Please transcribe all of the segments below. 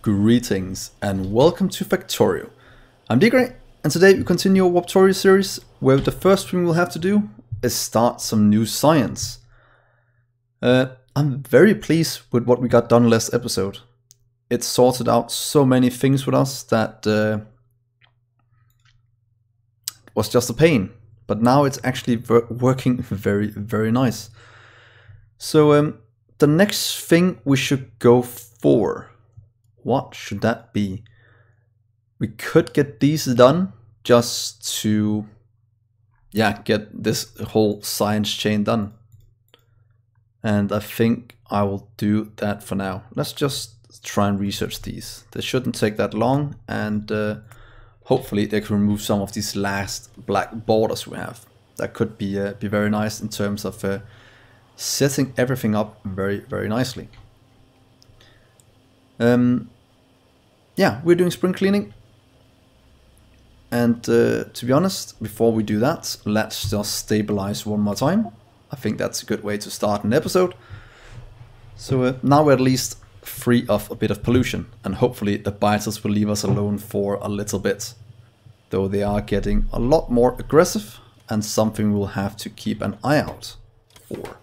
Greetings and welcome to Factorio. I'm Dgray and today we continue our Warptorio series where the first thing we'll have to do is start some new science. Uh, I'm very pleased with what we got done last episode. It sorted out so many things with us that uh, was just a pain, but now it's actually working very, very nice. So um, the next thing we should go for what should that be? We could get these done just to, yeah, get this whole science chain done. And I think I will do that for now. Let's just try and research these. They shouldn't take that long and uh, hopefully they can remove some of these last black borders we have. That could be, uh, be very nice in terms of uh, setting everything up very, very nicely. Um, yeah, we're doing spring cleaning. And uh, to be honest, before we do that, let's just stabilize one more time. I think that's a good way to start an episode. So uh, now we're at least free of a bit of pollution, and hopefully the biters will leave us alone for a little bit. Though they are getting a lot more aggressive, and something we'll have to keep an eye out for.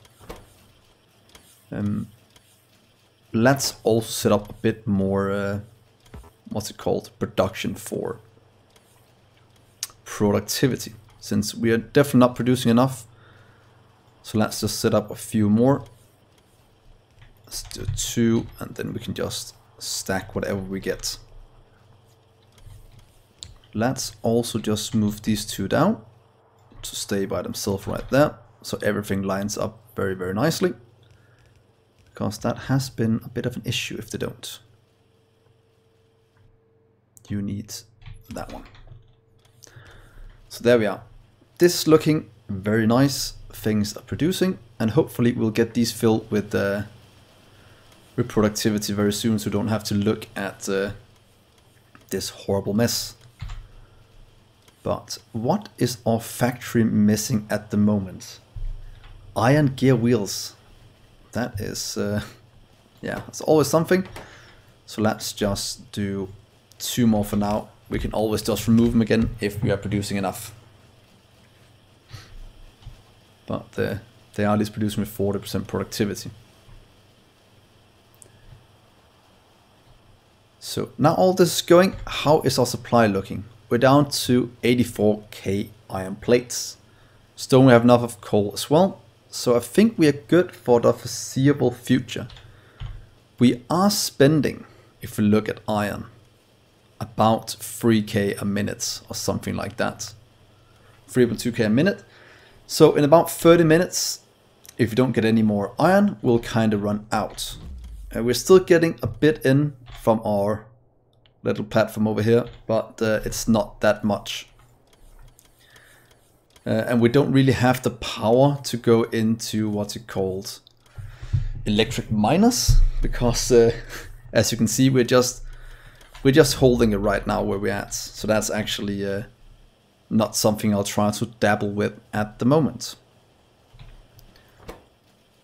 Um, let's also set up a bit more uh, what's it called, production for productivity, since we are definitely not producing enough. So let's just set up a few more. Let's do two, and then we can just stack whatever we get. Let's also just move these two down to stay by themselves right there. So everything lines up very, very nicely. Because that has been a bit of an issue if they don't you need that one. So there we are. This is looking very nice. Things are producing and hopefully we'll get these filled with uh, with productivity very soon so we don't have to look at uh, this horrible mess. But what is our factory missing at the moment? Iron gear wheels. That is, uh, yeah, it's always something. So let's just do two more for now. We can always just remove them again if we are producing enough. But they are at least producing with 40% productivity. So now all this is going, how is our supply looking? We're down to 84k iron plates. Stone we have enough of coal as well. So I think we are good for the foreseeable future. We are spending, if we look at iron, about 3k a minute or something like that. 3.2k a minute. So in about 30 minutes, if you don't get any more iron, we'll kind of run out. And we're still getting a bit in from our little platform over here, but uh, it's not that much. Uh, and we don't really have the power to go into what's it called electric miners because uh, as you can see we're just we're just holding it right now where we're at. So that's actually uh, not something I'll try to dabble with at the moment.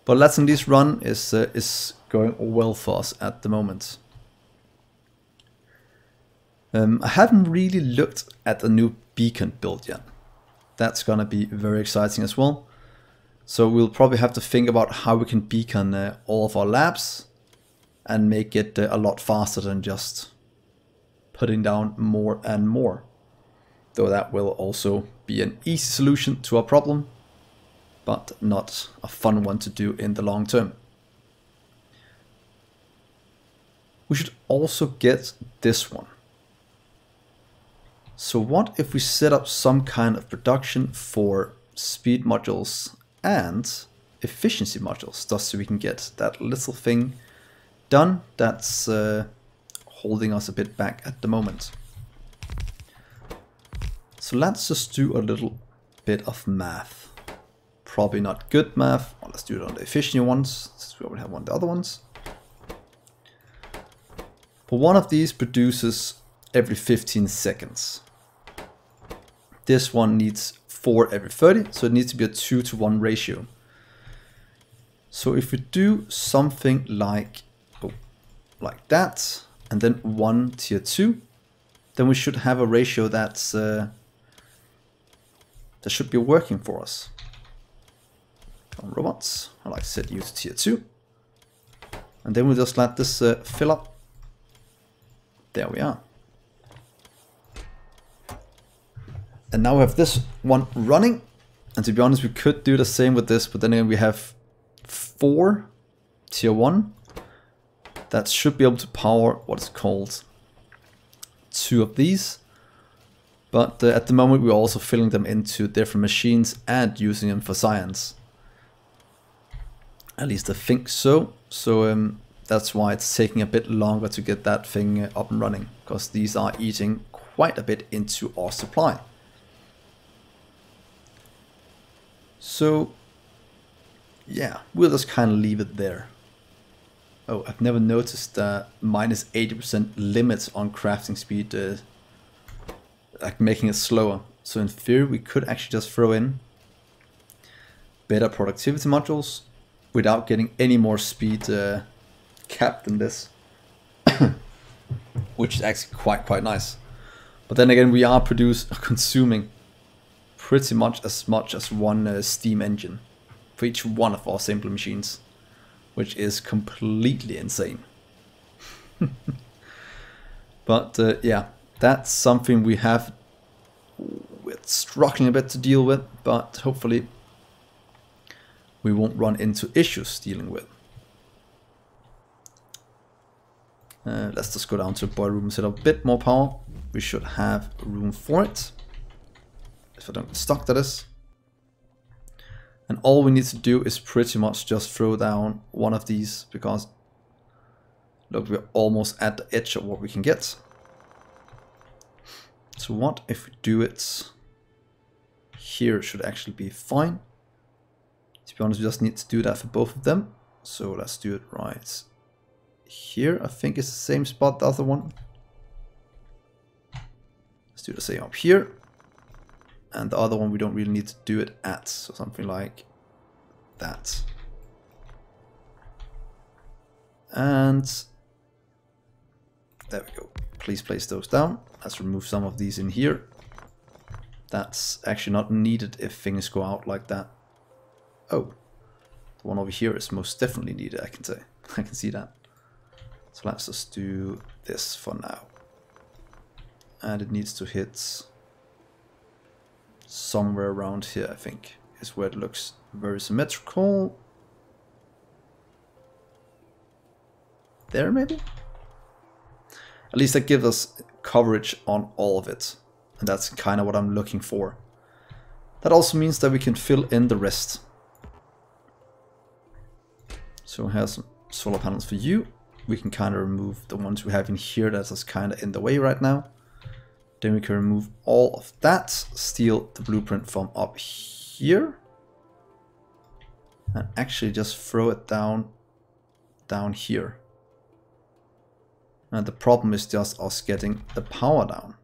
But letting this run is, uh, is going well for us at the moment. Um, I haven't really looked at the new beacon build yet. That's gonna be very exciting as well. So we'll probably have to think about how we can beacon uh, all of our labs and make it uh, a lot faster than just putting down more and more. Though that will also be an easy solution to our problem, but not a fun one to do in the long term. We should also get this one. So what if we set up some kind of production for speed modules and efficiency modules, just so we can get that little thing done that's uh, holding us a bit back at the moment. So let's just do a little bit of math. Probably not good math. Well, let's do it on the efficient ones, since we already have one of the other ones. But one of these produces every 15 seconds. This one needs 4 every 30, so it needs to be a 2 to 1 ratio. So if we do something like, oh, like that, and then one tier 2, then we should have a ratio that's uh, that should be working for us. On robots, I like set use tier 2. And then we just let this uh, fill up. There we are. And now we have this one running. And to be honest, we could do the same with this, but then again we have four tier 1 that should be able to power what is called two of these. But uh, at the moment we're also filling them into different machines and using them for science. At least I think so. So um, that's why it's taking a bit longer to get that thing up and running. Because these are eating quite a bit into our supply. So yeah, we'll just kind of leave it there. Oh, I've never noticed uh, minus 80% limits on crafting speed, uh, like making it slower. So in theory, we could actually just throw in better productivity modules without getting any more speed uh, capped than this. Which is actually quite, quite nice. But then again, we are produce, consuming pretty much as much as one uh, steam engine for each one of our simple machines which is completely insane. but uh, yeah, that's something we have we're struggling a bit to deal with, but hopefully we won't run into issues dealing with. Uh, let's just go down to the boiler room and set up a bit more power. We should have room for it. If I don't get stuck, that is. And all we need to do is pretty much just throw down one of these because look, we're almost at the edge of what we can get. So what if we do it here it should actually be fine. To be honest, we just need to do that for both of them. So let's do it right here. I think it's the same spot, the other one. Let's do the same up here and the other one we don't really need to do it at, so something like that. And there we go. Please place those down. Let's remove some of these in here. That's actually not needed if things go out like that. Oh, the one over here is most definitely needed, I can say. I can see that. So let's just do this for now. And it needs to hit somewhere around here, I think, is where it looks very symmetrical. There, maybe? At least that gives us coverage on all of it. And that's kind of what I'm looking for. That also means that we can fill in the rest. So here's some solar panels for you. We can kind of remove the ones we have in here that's kind of in the way right now. Then we can remove all of that, steal the blueprint from up here. And actually just throw it down, down here. And the problem is just us getting the power down.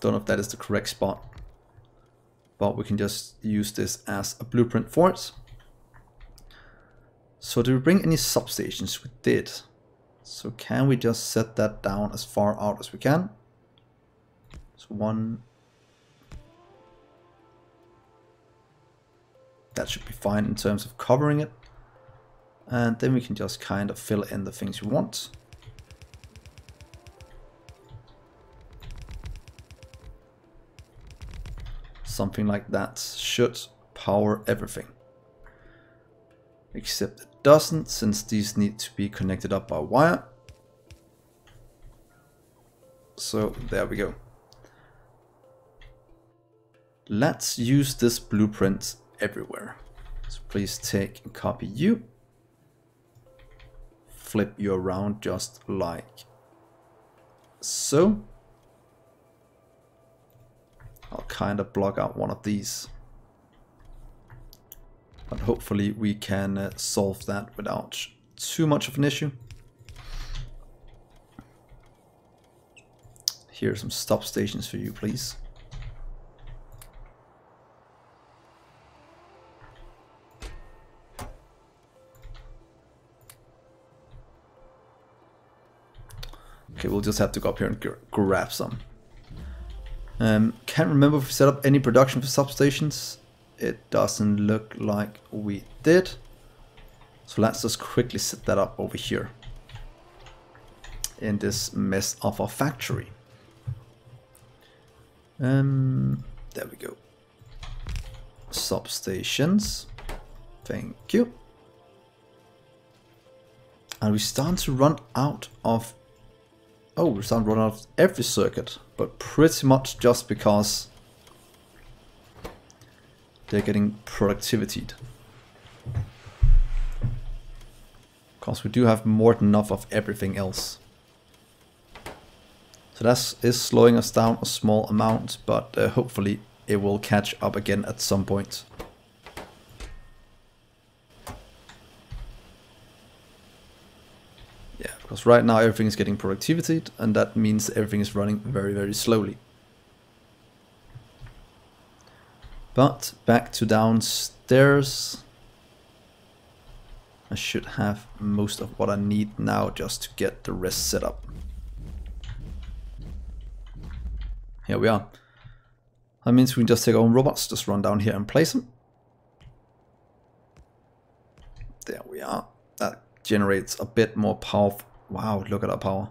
Don't know if that is the correct spot. But we can just use this as a blueprint for it. So do we bring any substations? We did. So can we just set that down as far out as we can? So one. That should be fine in terms of covering it. And then we can just kind of fill in the things we want. Something like that should power everything. Except doesn't since these need to be connected up by wire. So there we go. Let's use this blueprint everywhere. So please take and copy you. Flip you around just like so. I'll kind of block out one of these. But hopefully we can uh, solve that without too much of an issue. Here are some substations for you, please. Okay, we'll just have to go up here and grab some. Um, can't remember if we set up any production for substations. It doesn't look like we did. So let's just quickly set that up over here. In this mess of a factory. Um, there we go. Substations. Thank you. And we start to run out of... Oh, we start to run out of every circuit. But pretty much just because they're getting productivity. Because we do have more than enough of everything else. So that is slowing us down a small amount, but uh, hopefully it will catch up again at some point. Yeah, because right now everything is getting productivity and that means everything is running very, very slowly. But back to downstairs. I should have most of what I need now just to get the rest set up. Here we are. That means we can just take our own robots, just run down here and place them. There we are. That generates a bit more power. Wow, look at our power.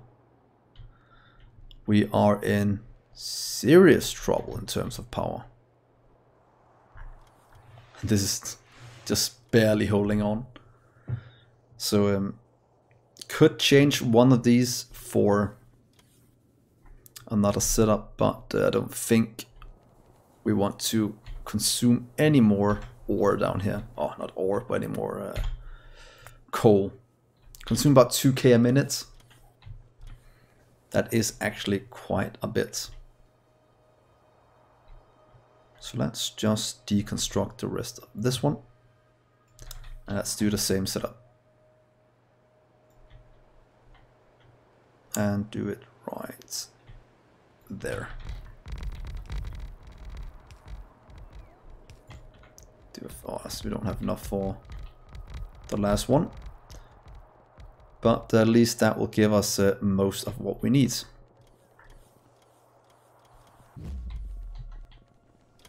We are in serious trouble in terms of power. This is just barely holding on. So um, could change one of these for another setup, but uh, I don't think we want to consume any more ore down here. Oh, not ore, but any more uh, coal. Consume about 2k a minute. That is actually quite a bit. So let's just deconstruct the rest of this one. And let's do the same setup. and do it right there. Do it fast. We don't have enough for the last one. But at least that will give us uh, most of what we need.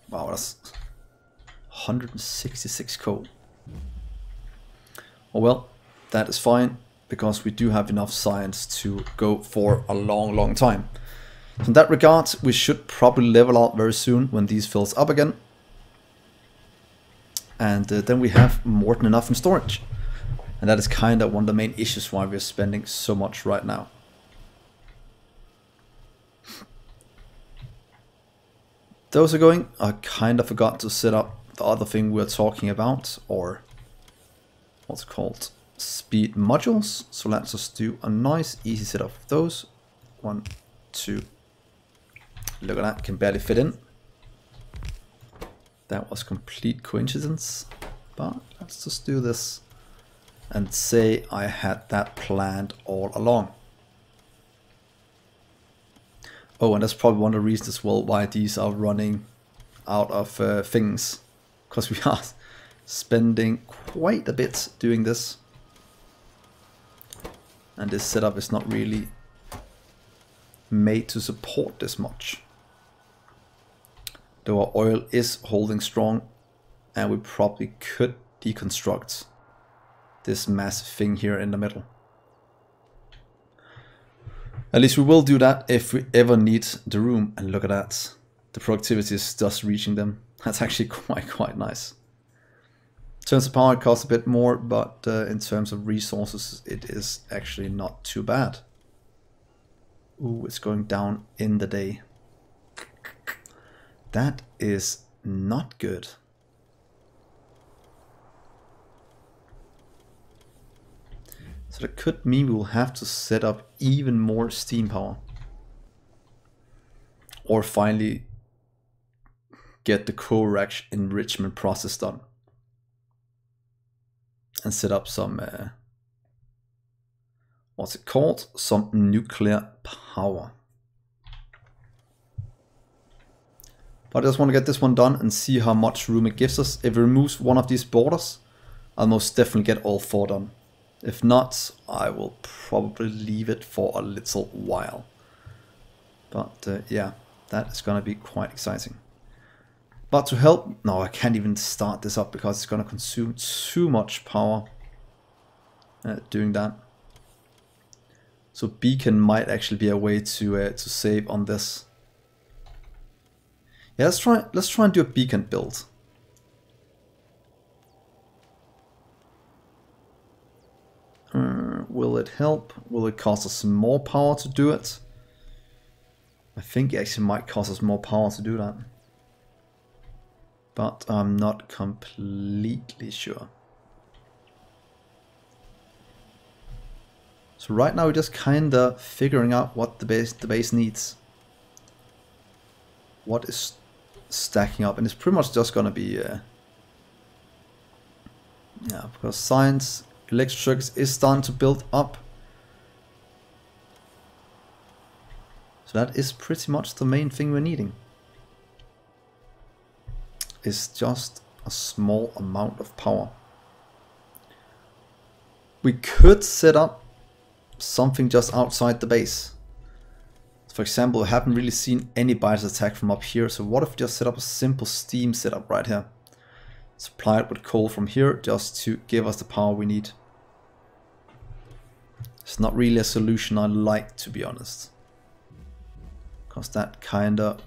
Wow, that's 166 coal. Oh well, that is fine because we do have enough science to go for a long, long time. So in that regard, we should probably level out very soon when these fills up again. And uh, then we have more than enough in storage. And that is kind of one of the main issues why we're spending so much right now. Those are going, I kind of forgot to set up the other thing we're talking about, or what's called? speed modules. So let's just do a nice easy set of those. One, two. Look at that, can barely fit in. That was complete coincidence. But let's just do this and say I had that planned all along. Oh, and that's probably one of the reasons as well why these are running out of uh, things. Because we are spending quite a bit doing this and this setup is not really made to support this much. Though our oil is holding strong and we probably could deconstruct this massive thing here in the middle. At least we will do that if we ever need the room. And look at that. The productivity is just reaching them. That's actually quite, quite nice terms of power, it costs a bit more, but uh, in terms of resources, it is actually not too bad. Ooh, it's going down in the day. That is not good. So that could mean we will have to set up even more steam power. Or finally get the Kovarex enrichment process done and set up some, uh, what's it called? Some nuclear power. But I just want to get this one done and see how much room it gives us. If it removes one of these borders, I'll most definitely get all four done. If not, I will probably leave it for a little while. But uh, yeah, that is going to be quite exciting. But to help, no, I can't even start this up because it's going to consume too much power uh, doing that. So beacon might actually be a way to uh, to save on this. Yeah, let's try let's try and do a beacon build. Uh, will it help? Will it cost us more power to do it? I think it actually might cost us more power to do that. But I'm not completely sure. So right now we're just kinda figuring out what the base the base needs. What is stacking up and it's pretty much just gonna be uh, yeah because science electric is starting to build up so that is pretty much the main thing we're needing is just a small amount of power we could set up something just outside the base for example, I haven't really seen any bites attack from up here, so what if we just set up a simple steam setup right here? Supply it with coal from here, just to give us the power we need. It's not really a solution I like, to be honest. Because that kinda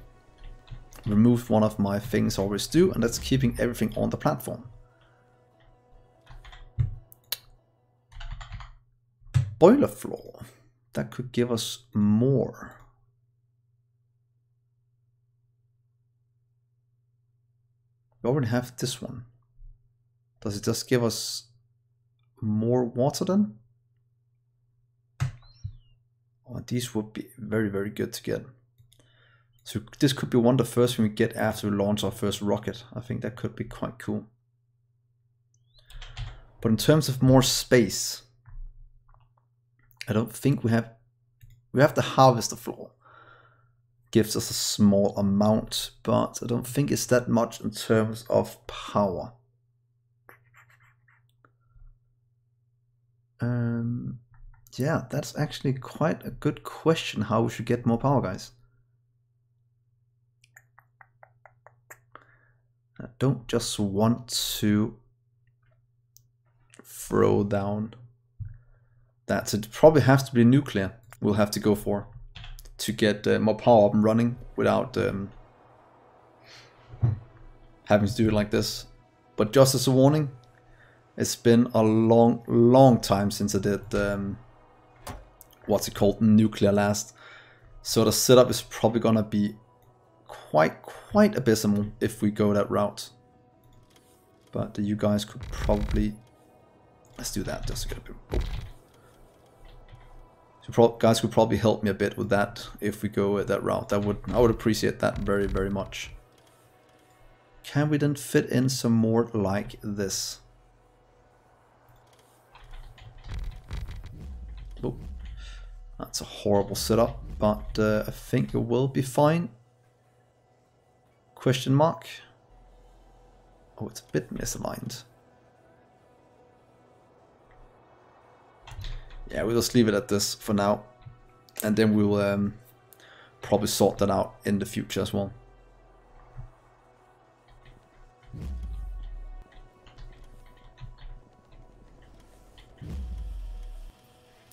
removed one of my things I always do, and that's keeping everything on the platform. Boiler floor. That could give us more. We already have this one. Does it just give us more water then? Oh, these would be very, very good to get. So this could be one of the first thing we get after we launch our first rocket. I think that could be quite cool. But in terms of more space, I don't think we have... We have the harvester floor gives us a small amount, but I don't think it's that much in terms of power. Um, yeah, that's actually quite a good question how we should get more power, guys. I don't just want to throw down that. It probably has to be nuclear we'll have to go for to get uh, more power up and running without um, having to do it like this. But just as a warning, it's been a long, long time since I did um, what's it called, nuclear last. So the setup is probably gonna be quite, quite abysmal if we go that route. But you guys could probably, let's do that just to get a bit. Oh. So guys could probably help me a bit with that if we go that route. I would I would appreciate that very very much. Can we then fit in some more like this? Oh, that's a horrible setup, but uh, I think it will be fine. Question mark. Oh, it's a bit misaligned. yeah, we'll just leave it at this for now. And then we'll um, probably sort that out in the future as well.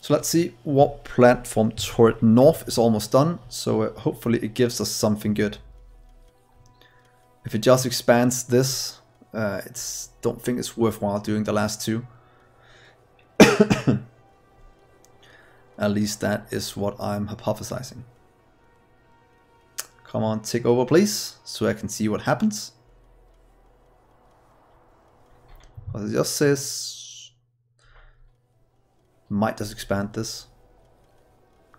So let's see what platform toward north is almost done. So uh, hopefully it gives us something good. If it just expands this, uh, it's don't think it's worthwhile doing the last two. At least that is what I'm hypothesizing. Come on, take over please, so I can see what happens. Well, it just says... Might just expand this.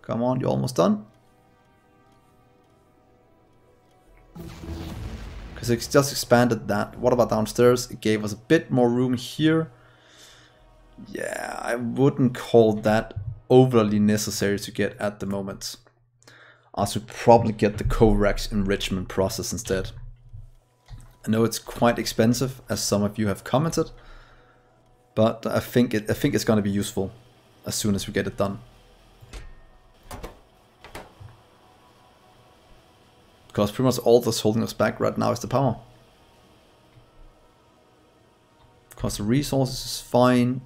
Come on, you're almost done. Because it just expanded that. What about downstairs? It gave us a bit more room here. Yeah, I wouldn't call that overly necessary to get at the moment. I should probably get the Kovarex enrichment process instead. I know it's quite expensive, as some of you have commented, But I think it I think it's gonna be useful as soon as we get it done. Because pretty much all that's holding us back right now is the power. Because the resources is fine.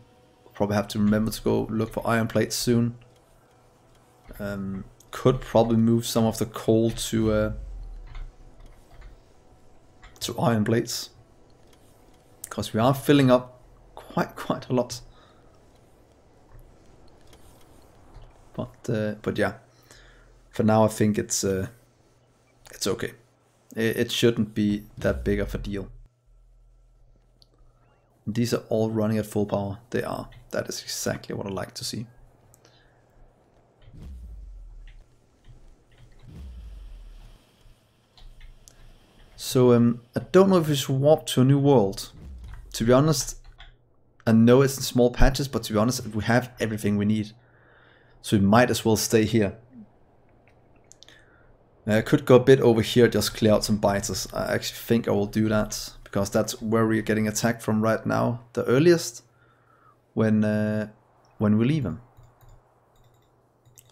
Probably have to remember to go look for iron plates soon. Um, could probably move some of the coal to uh, to iron plates. Because we are filling up quite quite a lot. But uh, but yeah, for now I think it's uh, it's okay. It, it shouldn't be that big of a deal. These are all running at full power. They are. That is exactly what I like to see. So um, I don't know if we should warp to a new world. To be honest, I know it's in small patches, but to be honest, we have everything we need. So we might as well stay here. I could go a bit over here, just clear out some biters. I actually think I will do that because that's where we're getting attacked from right now, the earliest, when uh, when we leave him.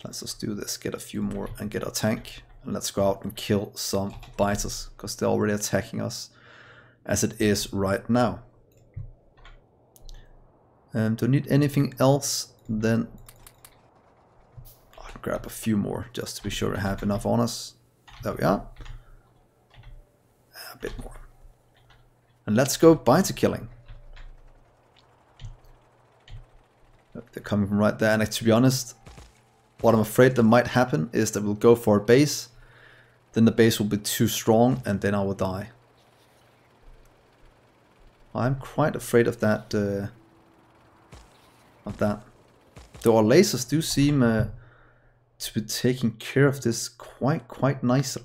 Let's just do this, get a few more and get our tank. And let's go out and kill some biters, because they're already attacking us as it is right now. Um, don't need anything else? Then I'll grab a few more just to be sure I have enough on us. There we are. A bit more. And let's go biter killing. They're coming from right there. And to be honest, what I'm afraid that might happen is that we'll go for a base. Then the base will be too strong and then I will die. I'm quite afraid of that. Uh, of that. Though our lasers do seem uh, to be taking care of this quite, quite nicely.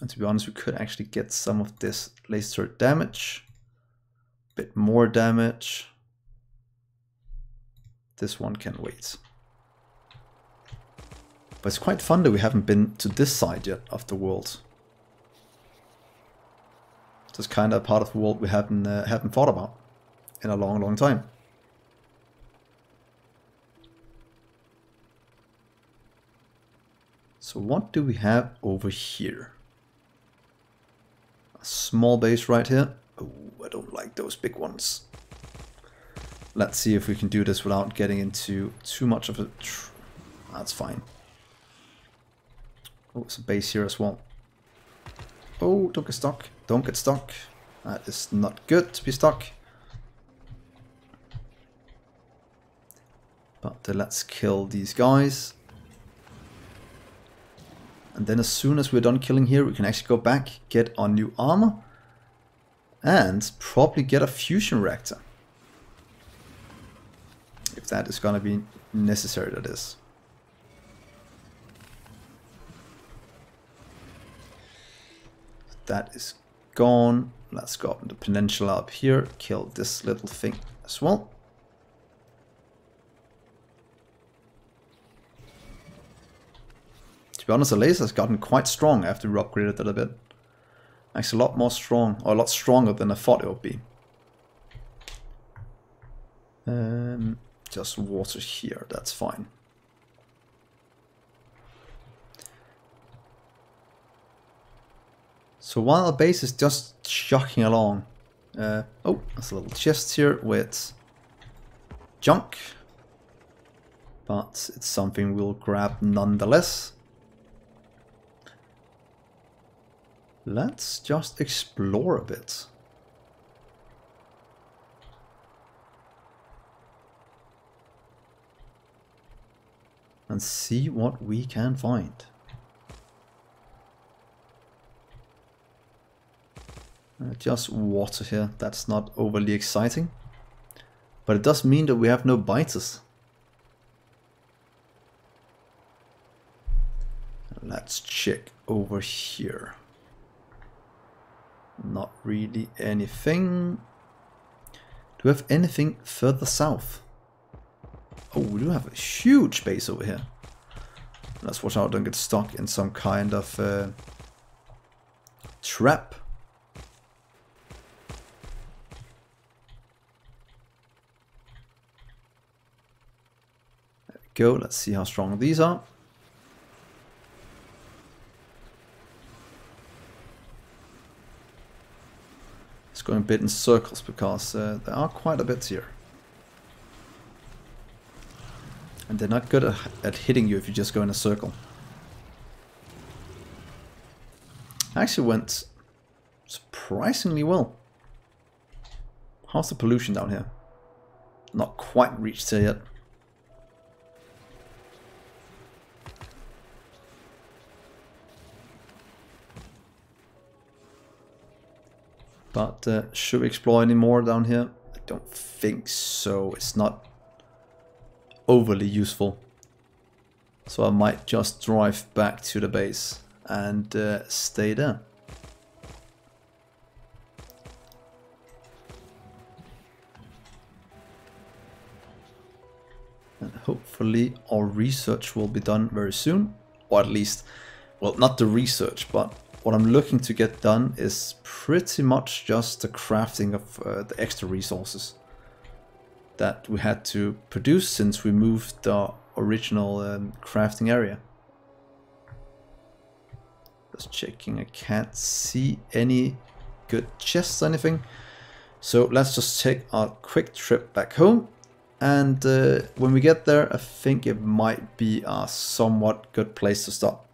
And to be honest, we could actually get some of this laser damage. A bit more damage. This one can wait. But it's quite fun that we haven't been to this side yet of the world. It's kind of a part of the world we haven't uh, haven't thought about in a long, long time. So what do we have over here? A small base right here. Oh, I don't like those big ones. Let's see if we can do this without getting into too much of a... That's fine. Oh, it's a base here as well. Oh, don't get stuck. Don't get stuck. That is not good to be stuck. But uh, let's kill these guys. And then as soon as we're done killing here, we can actually go back, get our new armor, and probably get a fusion reactor. If that is going to be necessary, that is. That is gone. Let's go up into Peninsula up here, kill this little thing as well. Be honest, the laser has gotten quite strong after we upgraded it a bit. Actually a lot more strong, or a lot stronger than I thought it would be. Um, just water here, that's fine. So while our base is just shocking along, uh, oh, there's a little chest here with junk, but it's something we'll grab nonetheless. Let's just explore a bit. And see what we can find. Uh, just water here, that's not overly exciting. But it does mean that we have no biters. Let's check over here. Not really anything. Do we have anything further south? Oh, we do have a huge base over here. Let's watch out, don't get stuck in some kind of uh, trap. There we go, let's see how strong these are. It's going a bit in circles because uh, there are quite a bit here. And they're not good at, at hitting you if you just go in a circle. Actually went surprisingly well. How's the pollution down here? Not quite reached here yet. But uh, should we explore any more down here? I don't think so. It's not overly useful. So I might just drive back to the base and uh, stay there. And hopefully our research will be done very soon. Or at least, well, not the research, but what I'm looking to get done is pretty much just the crafting of uh, the extra resources that we had to produce since we moved the original um, crafting area. Just checking, I can't see any good chests or anything. So let's just take a quick trip back home. And uh, when we get there, I think it might be a somewhat good place to stop.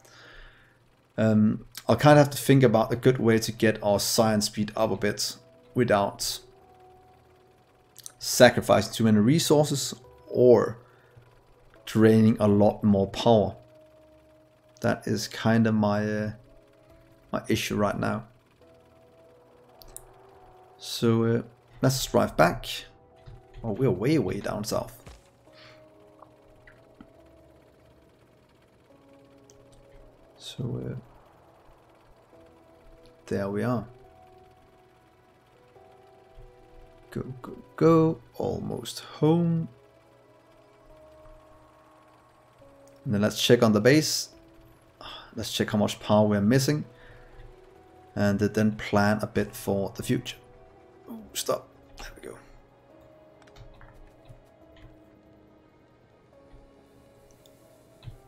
Um, I'll kind of have to think about a good way to get our science speed up a bit without sacrificing too many resources or draining a lot more power. That is kind of my uh, my issue right now. So uh, let's drive back. Oh, we're way, way down south. So uh, there we are. Go, go, go. Almost home. And then let's check on the base. Let's check how much power we're missing. And then plan a bit for the future. Ooh, stop. There we go.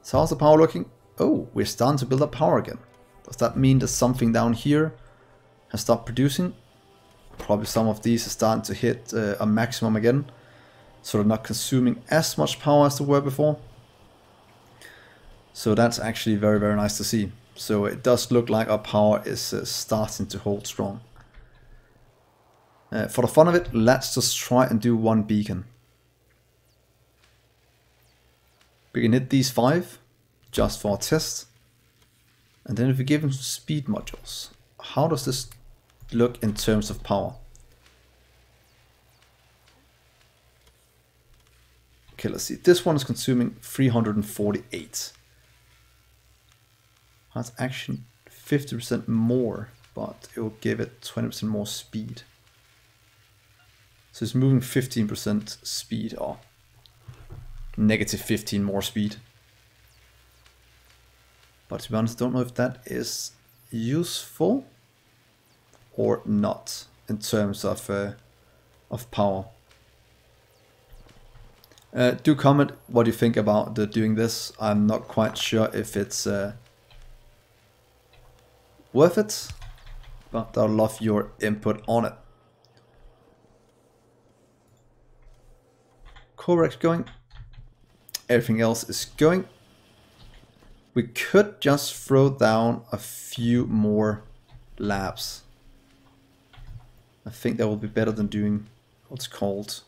So how's the power looking? Oh, we're starting to build up power again. Does that mean that something down here has stopped producing? Probably some of these are starting to hit uh, a maximum again. So they're not consuming as much power as they were before. So that's actually very, very nice to see. So it does look like our power is uh, starting to hold strong. Uh, for the fun of it, let's just try and do one beacon. We can hit these five, just for a test. And then if we give them speed modules, how does this look in terms of power? Okay, let's see. This one is consuming 348. That's actually 50% more, but it will give it 20% more speed. So it's moving 15% speed or negative 15 more speed. But to be honest, don't know if that is useful or not in terms of uh, of power. Uh, do comment what you think about the doing this. I'm not quite sure if it's uh, worth it, but I'll love your input on it. Correct going. Everything else is going. We could just throw down a few more labs. I think that will be better than doing what's called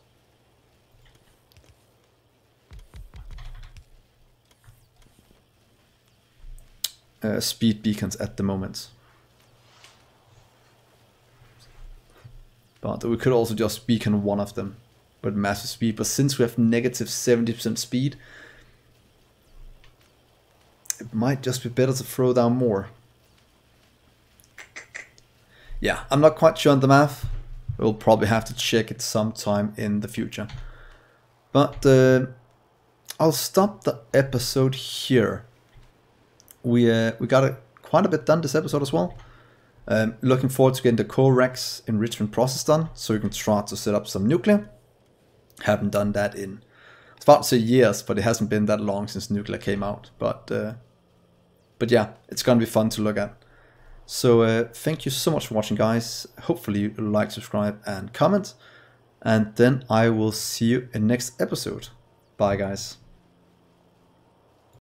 uh, speed beacons at the moment. But we could also just beacon one of them with massive speed. But since we have negative 70% speed, it might just be better to throw down more. Yeah, I'm not quite sure on the math. We'll probably have to check it sometime in the future. But uh, I'll stop the episode here. We uh, we got a, quite a bit done this episode as well. Um, looking forward to getting the Kovarex enrichment process done, so you can try to set up some nuclear. Haven't done that in about say years, but it hasn't been that long since Nuclear came out. But uh, but yeah, it's gonna be fun to look at. So uh, thank you so much for watching, guys. Hopefully you like, subscribe, and comment. And then I will see you in next episode. Bye, guys.